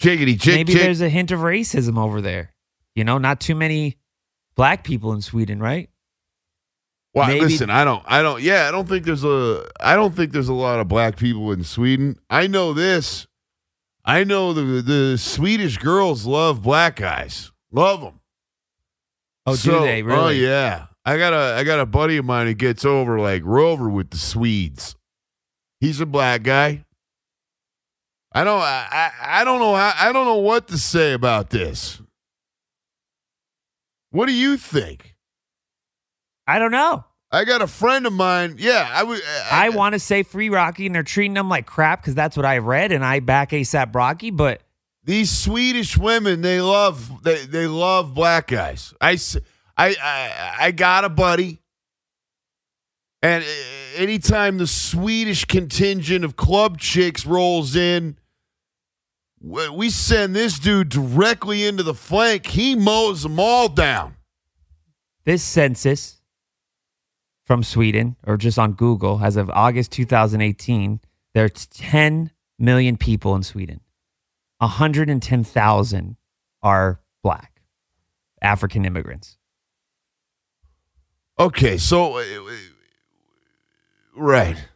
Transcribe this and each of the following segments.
Jiggity jig Maybe jig. there's a hint of racism over there. You know, not too many black people in Sweden, right? Well, maybe- listen, I don't, I don't, yeah, I don't think there's a, I don't think there's a lot of black people in Sweden. I know this. I know the the Swedish girls love black guys, love them. Oh, do they oh, really? Oh yeah, I got a, I got a buddy of mine who gets over like Rover with the Swedes. He's a black guy. I don't, I, I, I don't know how, I don't know what to say about this. What do you think? I don't know. I got a friend of mine. Yeah, I would. I, want to say free Rocky, and they're treating them like crap because that's what I read, and I back ASAP Rocky. But these Swedish women. They love they they love black guys. I, I, I got a buddy, and uh, anytime the Swedish contingent of club chicks rolls in, we we send this dude directly into the flank. He mows them all down. this census from Sweden, or just on Google, as of August 2018, there's 10 million people in Sweden. 110,000 are black, African immigrants. Okay, so uh, uh, right.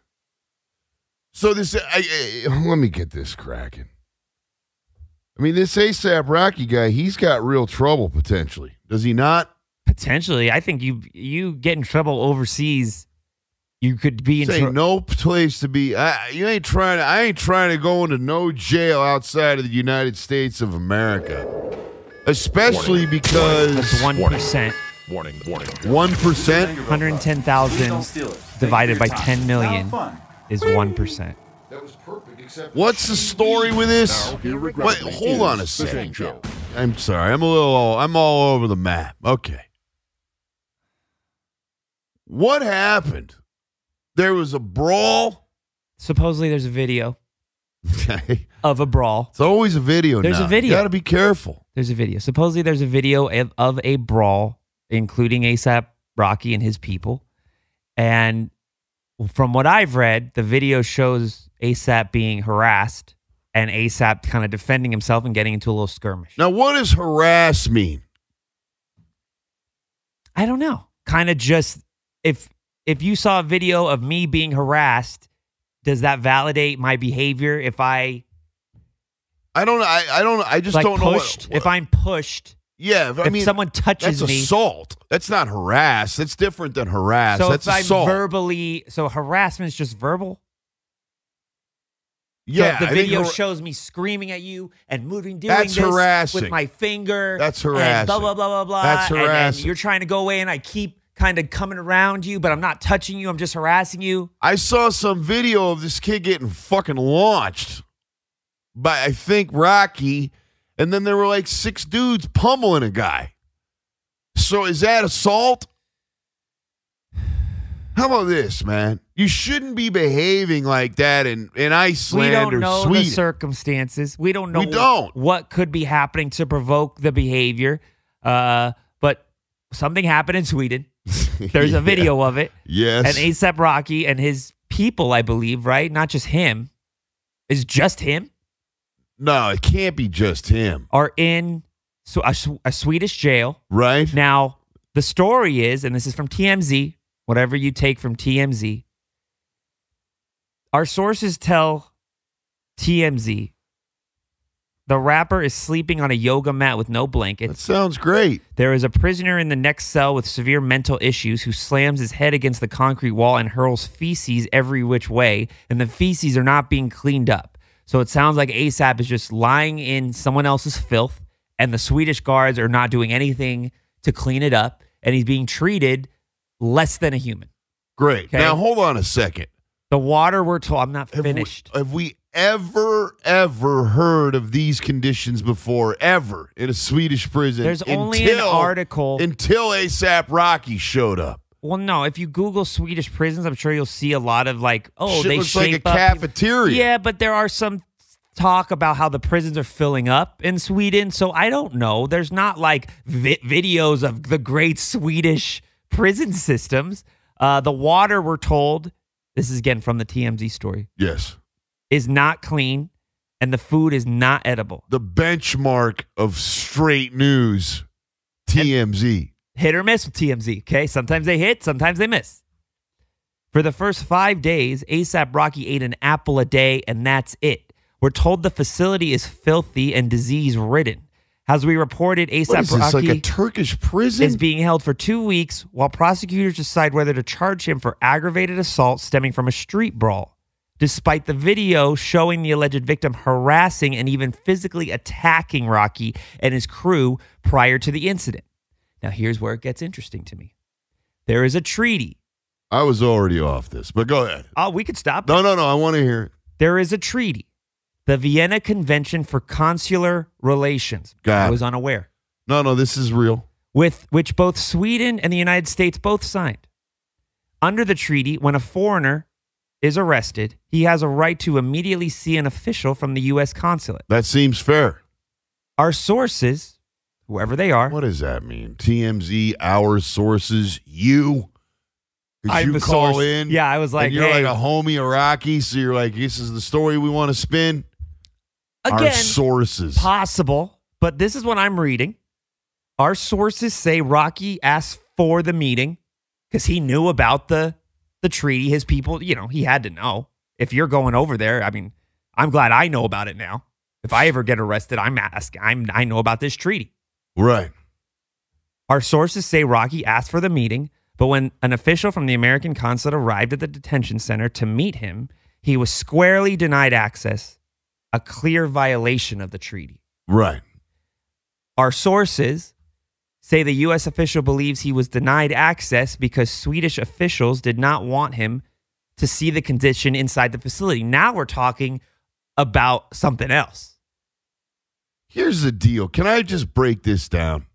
So this, I, I, let me get this cracking. I mean, this ASAP Rocky guy, he's got real trouble potentially. Does he not? Potentially, I think you you get in trouble overseas. You could be in Say trouble. no place to be. I, you ain't trying. To, I ain't trying to go into no jail outside of the United States of America, especially because one percent. Warning, warning. one percent. 110,000 divided by 10 million is one percent. What's the story with this? Wait, hold on a is second. I'm sorry. I'm a little. All, I'm all over the map. Okay. What happened? There was a brawl. Supposedly, there's a video Okay. of a brawl. It's always a video. There's a video. You got to be careful. There's a video. Supposedly, there's a video of, of a brawl, including ASAP Rocky and his people. And from what I've read, the video shows ASAP being harassed and ASAP kind of defending himself and getting into a little skirmish. Now, what does harass mean? I don't know. Kind of just if if you saw a video of me being harassed, does that validate my behavior? If I I don't. I. I don't. I just like don't pushed, know. What, if I'm pushed, yeah. I if mean, someone touches that's me, assault. That's not harass. That's different than harass. so that's if I'm verbally, so harassment is just verbal. Yeah. if the video har- shows me screaming at you and moving, doing That's this harassing. with my finger. That's and harassing. blah blah blah blah blah. That's and harassing. you're trying to go away, and I keep kind of coming around you, but I'm not touching you. I'm just harassing you. I saw some video of this kid getting fucking launched by I think Rocky, and then there were like six dudes pummeling a guy. So is that assault? How about this, man? You shouldn't be behaving like that in, in Iceland we don't know Sweden. the circumstances. We don't know We don't. what could be happening to provoke the behavior. Uh, but something happened in Sweden. There's Yeah. a video of it. Yes. And ASAP Rocky and his people, I believe, right? Not just him. Is just him no, it can't be just him, are in so a, a Swedish jail. right? Now, the story is, and this is from TMZ, whatever you take from TMZ, our sources tell TMZ the rapper is sleeping on a yoga mat with no blanket. That sounds great. There is a prisoner in the next cell with severe mental issues who slams his head against the concrete wall and hurls feces every which way, and the feces are not being cleaned up. So it sounds like ASAP is just lying in someone else's filth, and the Swedish guards are not doing anything to clean it up, and he's being treated less than a human. Great. Okay. Now hold on a second. The water we're told, I'm not Have we- finished. have we ever, ever heard of these conditions before? Ever in a Swedish prison? There's only an article. until ASAP Rocky showed up. Well, no, if you Google Swedish prisons, I'm sure you'll see a lot of like, oh, Shit they looks like a up- cafeteria. Yeah, but there are some talk about how the prisons are filling up in Sweden. So I don't know. There's not like vi- videos of the great Swedish prison systems. Uh, the water, we're told, this is again from the TMZ story, Yes. is not clean. and the food is not edible. The benchmark of straight news, TMZ. Hit or miss with TMZ, okay? Sometimes they hit, sometimes they miss. For the first five days, ASAP Rocky ate an apple a day, and that's it. We're told the facility is filthy and disease ridden. As we reported, ASAP Rocky like a Turkish prison? is being held for two weeks while prosecutors decide whether to charge him for aggravated assault stemming from a street brawl, despite the video showing the alleged victim harassing and even physically attacking Rocky and his crew prior to the incident. Now, here's where it gets interesting to me. There is a treaty. I was already off this, but go ahead. Oh, we could stop. No, no, no. I want to hear it. There is a treaty, the Vienna Convention for Consular Relations. Got I it. was unaware. No, no, this is real. with which both Sweden and the United States both signed. Under the treaty, when a foreigner is arrested, he has a right to immediately see an official from the U.S. consulate. That seems fair. Our sources, whoever they are, What does that mean? TMZ, our sources, you. 'Cause I'm you call source. in. Yeah, I was like, you're hey. like a homie Iraqi, so you're like, this is the story we want to spin. Our sources. possible, but this is what I'm reading. Our sources say Rocky asked for the meeting because he knew about the the treaty. His people, you know, he had to know. If you're going over there, I mean, I'm glad I know about it now. If I ever get arrested, I'm asking. I'm I know about this treaty. Right. Our sources say Rocky asked for the meeting, but when an official from the American consulate arrived at the detention center to meet him, he was squarely denied access, a clear violation of the treaty. Right. Our sources say the U.S. official believes he was denied access because Swedish officials did not want him to see the condition inside the facility. Now we're talking about something else. Here's the deal. Can I just break this down?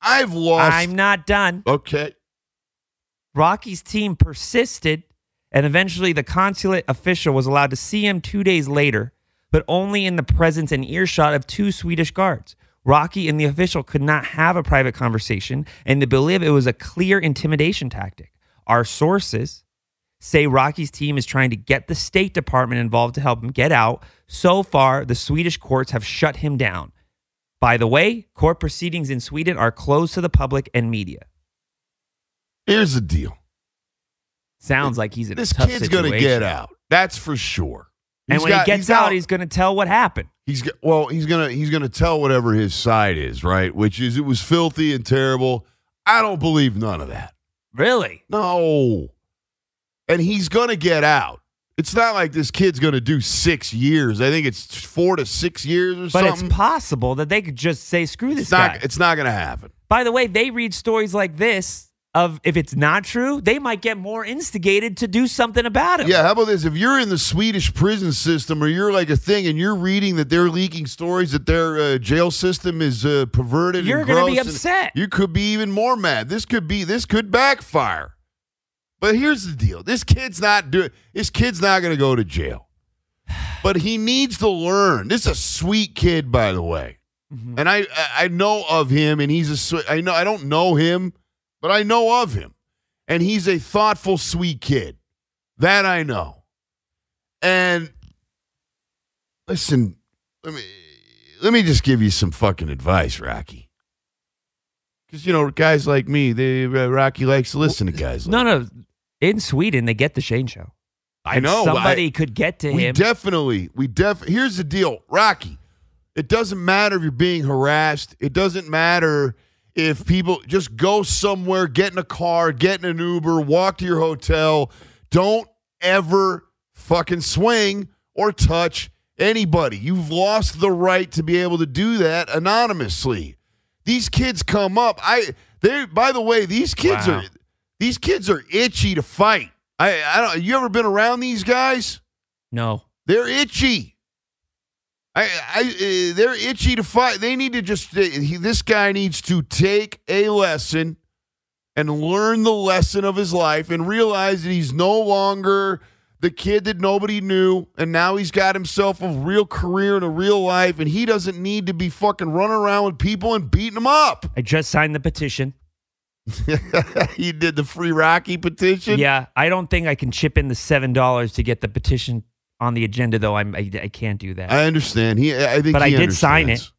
I've lost. I'm not done. okay. Rocky's team persisted, and eventually the consulate official was allowed to see him two days later, but only in the presence and earshot of two Swedish guards. Rocky and the official could not have a private conversation, and they believe it was a clear intimidation tactic. Our sources say Rocky's team is trying to get the State Department involved to help him get out. So far, the Swedish courts have shut him down. By the way, court proceedings in Sweden are closed to the public and media. Here's the deal. Sounds like he's in This a tough kid's gonna get out. That's for sure. And when got- he gets he's out, got- he's going to tell what happened. He's well. He's gonna he's gonna tell whatever his side is, right? Which is it was filthy and terrible. I don't believe none of that. Really? No. And he's gonna get out. It's not like this kid's gonna do six years. I think it's four to six years or But something. it's possible that they could just say, screw this It's not. guy. It's not gonna happen. By the way, they read stories like this of if it's not true, they might get more instigated to do something about it. Yeah. How about this? If you're in the Swedish prison system, or you're like a thing, and you're reading that they're leaking stories that their uh, jail system is uh, perverted, and You're gonna be upset. You could be even more mad. This could be. This could backfire. But here's the deal: this kid's not doing. This kid's not going to go to jail. But he needs to learn. This is a sweet kid, by the way, Mhm. and I I- I know of him, and he's a. sweet. I know I don't know him, but I know of him, and he's a thoughtful, sweet kid. That I know. And listen, let me let me just give you some fucking advice, Rocky. Because you know, guys like me, they uh, Rocky likes to listen to guys. Like No, no. In Sweden, they get the Shane show. I know. Somebody I- could get to we him. definitely, we def. Here's the deal, Rocky. It doesn't matter if you're being harassed. It doesn't matter if people just go somewhere, get in a car, get in an Uber, walk to your hotel. Don't ever fucking swing or touch anybody. You've lost the right to be able to do that anonymously. These kids come up. I they by the way, these kids Wow. are these kids are itchy to fight. I I don't you ever been around these guys? no. They're itchy. I, I, uh, they're itchy to fight. They need to just. he, this guy needs to take a lesson and learn the lesson of his life and realize that he's no longer the kid that nobody knew, and now he's got himself a real career and a real life, and he doesn't need to be fucking running around with people and beating them up. I just signed the petition. he did the free Rocky petition. Yeah, I don't think I can chip in the seven dollars to get the petition on the agenda, though. I'm I, I can't do that. I understand. He, I think, but I did sign it. understands.